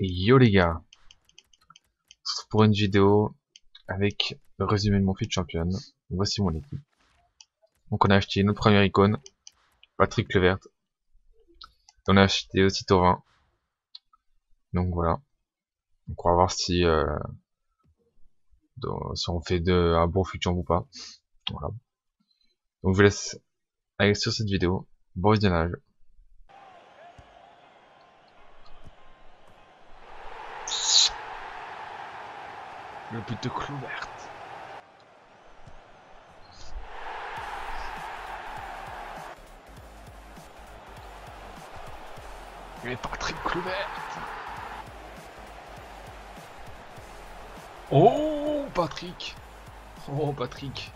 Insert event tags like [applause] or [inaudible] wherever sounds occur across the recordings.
Yo les gars, pour une vidéo avec le résumé de mon feed championne. Voici mon équipe. Donc on a acheté notre première icône, Patrick Levert. On a acheté aussi Tovin. Donc voilà. On va voir si euh, si on fait de un bon futur ou pas. Voilà. Donc je vous laisse aller sur cette vidéo. Bon visionnage. Le but de Clouvert. Mais Patrick Clouvert. Oh Patrick. Oh Patrick.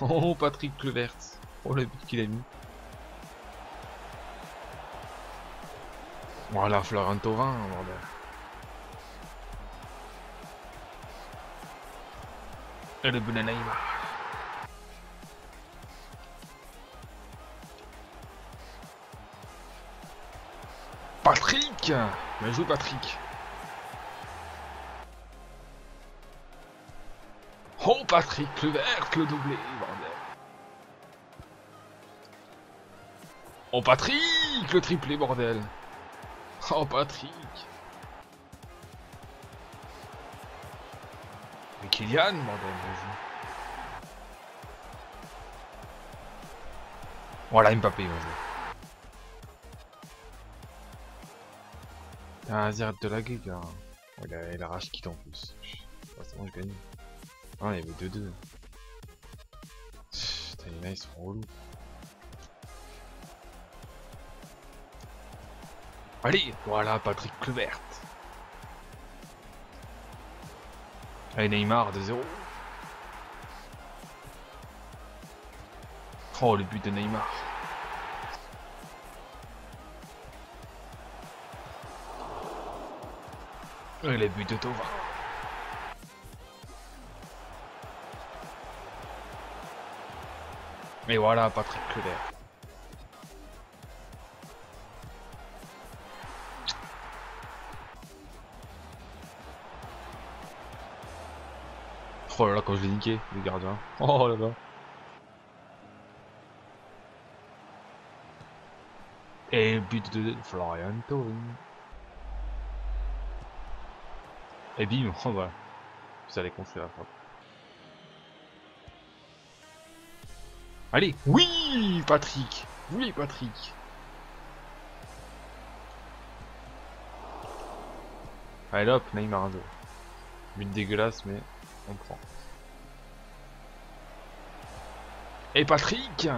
Oh Patrick Clouvert Oh le but qu'il a mis. Voilà Florent Thauvin bordel Et le bon Patrick! Bien joué Patrick. Oh Patrick, le vert, le doublé, bordel. Oh Patrick, le triplé, bordel. Oh Patrick Kylian, bordel, vas-y. Voilà Mbappé, vas-y. Ah, vas-y, arrête de laguer, gars. Il a, il a rage quitte en plus. c'est bon, je gagne. Ah, il y avait 2-2. Putain, les ils sont relous. Allez, voilà Patrick Clevert. Allez Neymar de 0. Oh le but de Neymar. Et le but de Tova. Et voilà Patrick Clevert. Oh là là, quand je l'ai niqué, le gardien. Oh là là. Et but de Florian Et bim, oh [laughs] voilà. Vous allez construire la frappe. Allez, oui Patrick Oui Patrick Allez hop, Neymar 2. But dégueulasse mais on prend. Et Patrick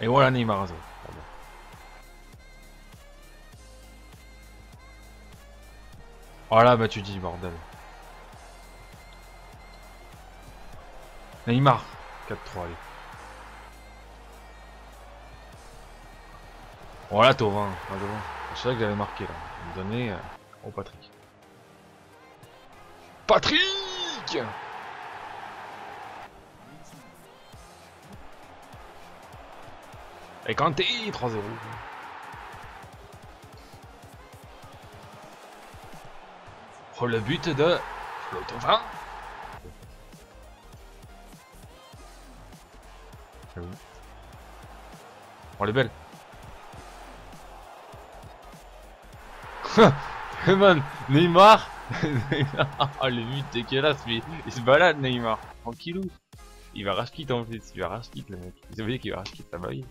Et voilà Neymar 2. Voilà bah tu dis bordel. Neymar 4-3 allez. Voilà Tovin, c'est vrai que j'avais marqué là. me donner euh, au Patrick. Patrick Et Kanté 3-0. Oh le but de Tovin Oh, elle est belle. man, [laughs] Neymar [laughs] Oh le but dégueulasse, mais il se balade Neymar, tranquillou. Il va rage en fait, il va rage le mec. Vous savez qu'il va quitte, ça va y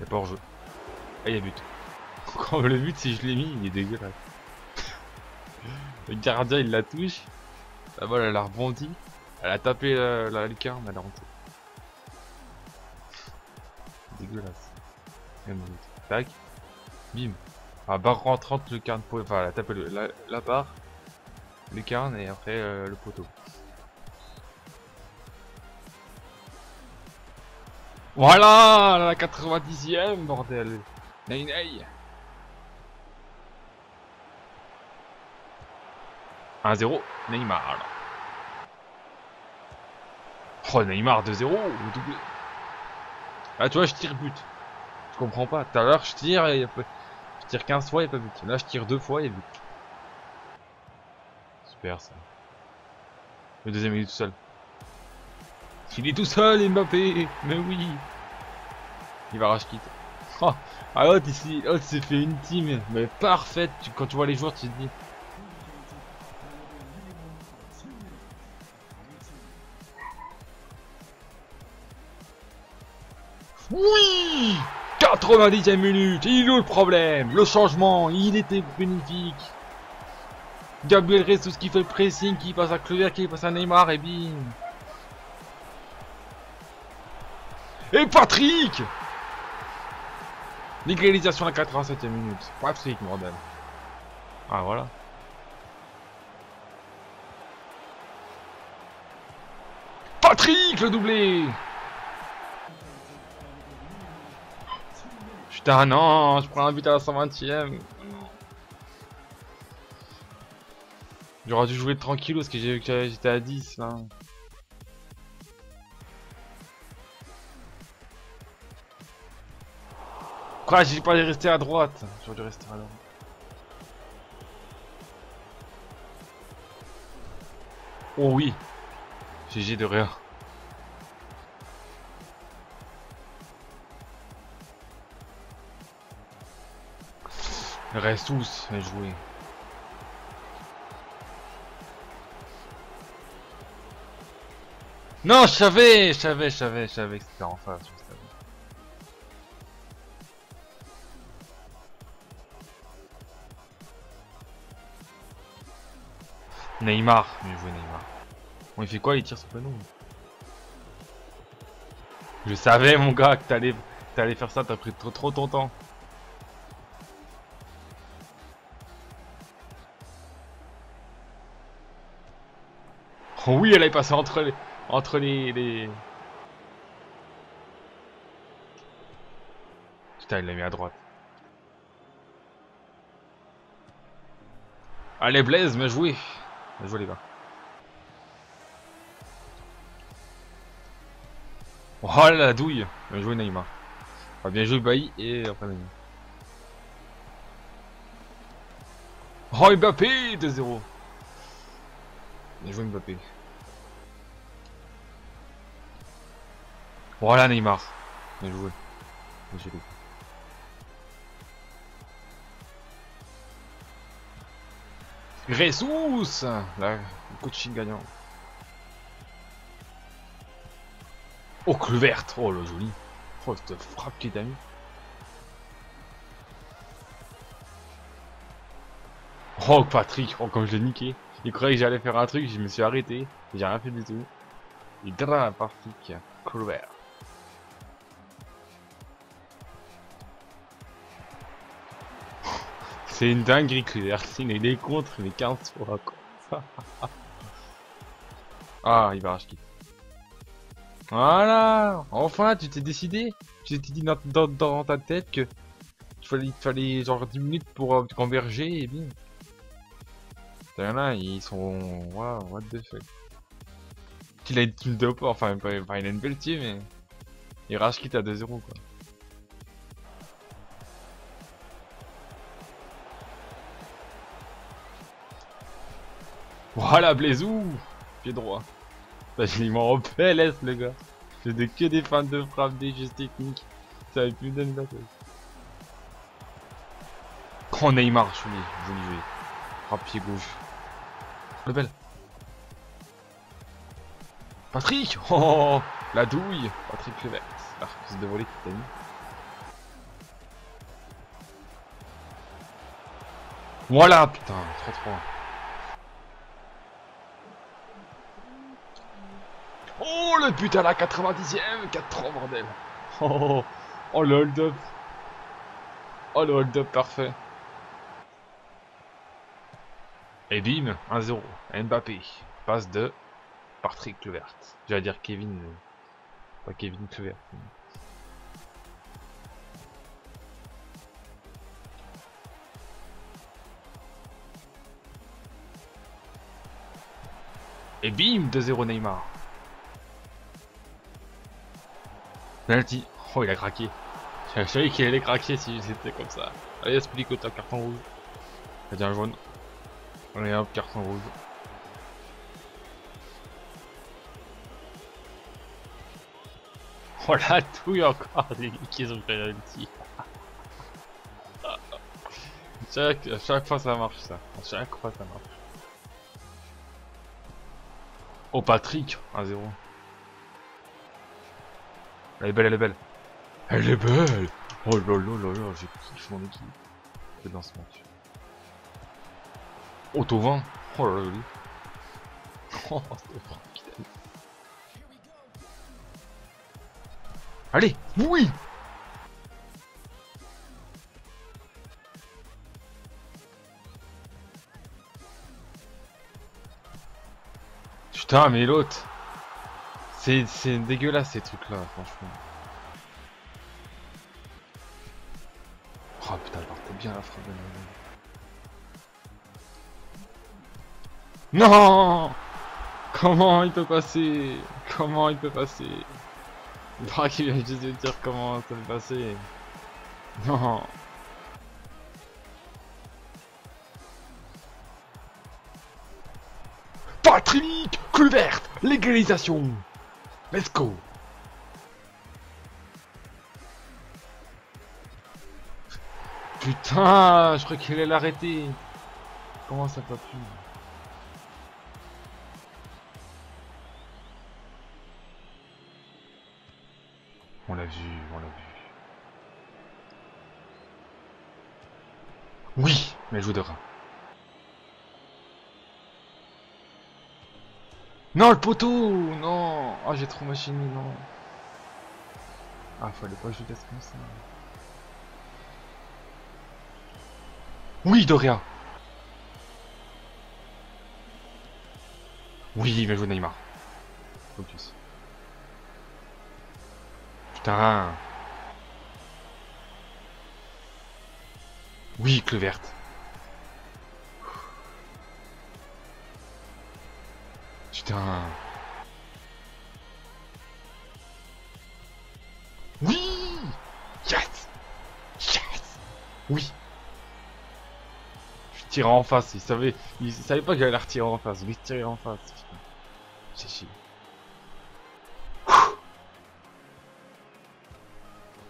Y'a pas hors jeu. Ah y'a but. Quand le but si je l'ai mis, il est dégueulasse. [laughs] le gardien il la touche. La balle elle a rebondi. Elle a tapé la, la lucarne, elle est rentrée. Dégueulasse. Tac. Bim. Barre rentrante, lucarne, enfin, elle a tapé le, la, la barre, lucarne et après euh, le poteau. Voilà la 90ème, bordel. Ney ney. 1-0, Neymar. Oh, Neymar 2-0, doublé. Ah, tu vois, je tire but. Je comprends pas. Tout à l'heure, je tire et tire 15 fois et pas but. Là, je tire deux fois et but. Super ça. Le deuxième, il est tout seul. Il est tout seul, Mbappé Mais oui Il va quitte. Oh, [laughs] ah l'autre ici, l'autre s'est fait une team, mais parfaite. quand tu vois les joueurs, tu te dis. 90 e minute, il est où le problème Le changement, il était magnifique. Gabriel ce qui fait pressing, qui passe à Clover, qui passe à Neymar et bim. Et Patrick L'égalisation à la 87 e minute. Patrick, bordel. Ah, voilà. Patrick, le doublé Putain, non, je prends un but à la 120ème. J'aurais dû jouer tranquille parce que j'étais à 10 là. Quoi, j'ai pas rester à droite. J'aurais dû rester à droite. Oh oui. GG de rien. Reste tous à jouer. Non, je savais, je savais, je savais, je savais que c'était en face. Neymar, mieux joué Neymar. Bon, il fait quoi Il tire sur nous Je savais, mon gars, que t'allais allais faire ça, t'as pris trop, trop ton temps. Oh oui, elle est passée entre les... Entre les... les... Putain, il l'a mis à droite. Allez Blaise, me joué Bien joué les gars. Oh la douille Bien joué Neymar. bien joué Bailly et après Neymar. Oh Mbappé 2-0 Bien joué Mbappé. Voilà Neymar. Bien joué. Bien joué. Jesus La coaching gagnant. Oh, verte Oh, le joli Oh, cette frappe qui t'a mis Oh, Patrick Oh, comme je l'ai niqué Il croyait que j'allais faire un truc, je me suis arrêté. J'ai rien fait du tout. Il drap Patrick. verte C'est une dinguerie que il est contre les 15 fois quoi. ah, il va racheter. Voilà Enfin, tu t'es décidé Tu t'es dit dans, ta tête que il fallait genre 10 minutes pour euh, converger et bien. Là, ils sont... Wow, what the fuck. Il a une de enfin, il a une belle team, mais... Il rage quitte à 2-0 quoi. Voilà, Blaisou Pied droit. Bah, j'ai mis en PLS, le gars. J'ai des que des fans de frappe, des gestes techniques. Ça avait plus d'aimer la tête. Oh, Neymar, je suis joli joué. Frappe pied gauche. Le belle. Patrick [laughs] Oh La douille Patrick Levert. La refuse de voler qui t'a mis. Voilà, putain, 3-3. Oh le putain la 90ème 4-3 bordel [laughs] Oh, oh le hold-up Oh le hold-up parfait Et bim 1-0 Mbappé Passe de Patrick Clevert J'allais dire Kevin Pas Kevin Clevert Et bim 2-0 Neymar Penalty. Oh, il a craqué. Je savais qu'il allait craquer si c'était comme ça. Allez, explique ta carton rouge. T'as un jaune. Allez hop, carton rouge. Oh la touille encore, les qui ont fait l'ulti. [laughs] chaque, à chaque fois ça marche ça. À chaque fois ça marche. Oh Patrick, 1-0. Elle est belle, elle est belle. Elle est belle Oh là là là là, j'ai kiffé mon équipe. dans ce match. Auto 20 Oh là là. [laughs] Oh, Allez Oui. Putain, mais l'autre C'est dégueulasse ces trucs là, franchement. Oh putain, elle partait bien la frappe Non. Comment il peut passer? Comment il peut passer? Il faudra qu'il vienne juste de dire comment ça peut passer. Non. Patrick verte Légalisation. Let's go. Putain, je crois qu'il allait l'arrêter. Comment ça pas pu vu, on l'a vu. Oui, mais je vous devrais. Non, le poteau Non Oh, j'ai trop machiné, non. Ah, fallait pas que je laisse comme ça. Oui, Doria Oui, mais je Neymar. Focus. Putain. Oui, que verte. Putain. Oui Yes Yes Oui Je tirais en face, il savait, il savait pas qu'il allait la retirer en face, il tirer en face. C'est chier.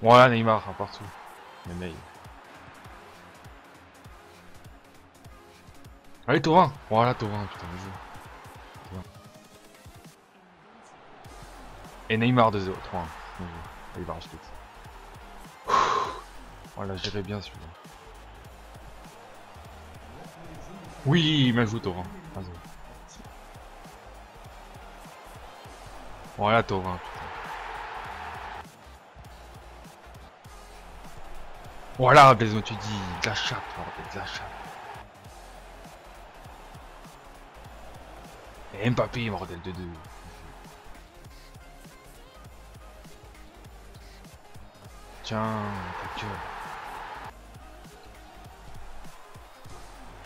Voilà Neymar, partout. Mais Allez Tauvin Voilà Tauvin, putain, le jeu. Et Neymar de 0, 3 Il va racheter. Voilà, oh, j'irai bien celui-là. Oui, il m'a joué Torrent. Voilà Torrent, Voilà, Blaison, tu dis, de la chape, de la. Et Mbappé, bordel de 2. Tiens, ta gueule.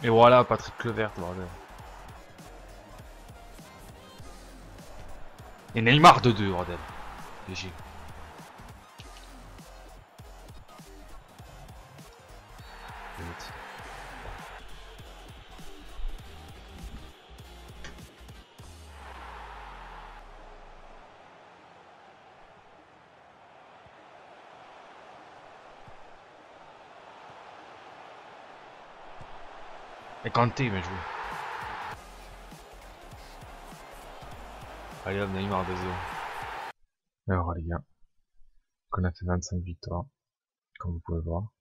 Et voilà, Patrick Clevert, bordel. Et Neymar de 2, bordel. Léger. Et Kanté va jouer. Allez hop, Neymar 2 Alors les gars, on a fait 25 victoires, comme vous pouvez voir.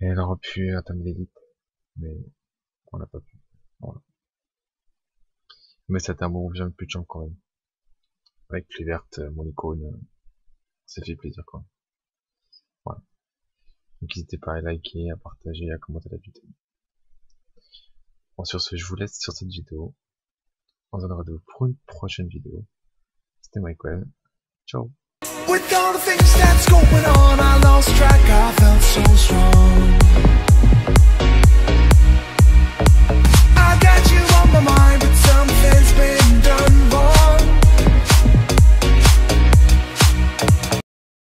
Et elle aurait pu atteindre l'élite, mais on n'a pas pu. Voilà. Mais c'était un bon vision plus de champ quand même. Avec les vertes, mon icône, ça fait plaisir quoi. Voilà. N'hésitez pas à liker, à partager, à commenter la vidéo. Bon, sur ce, je vous laisse sur cette vidéo. On se donne rendez-vous pour une prochaine vidéo. C'était Michael. Ciao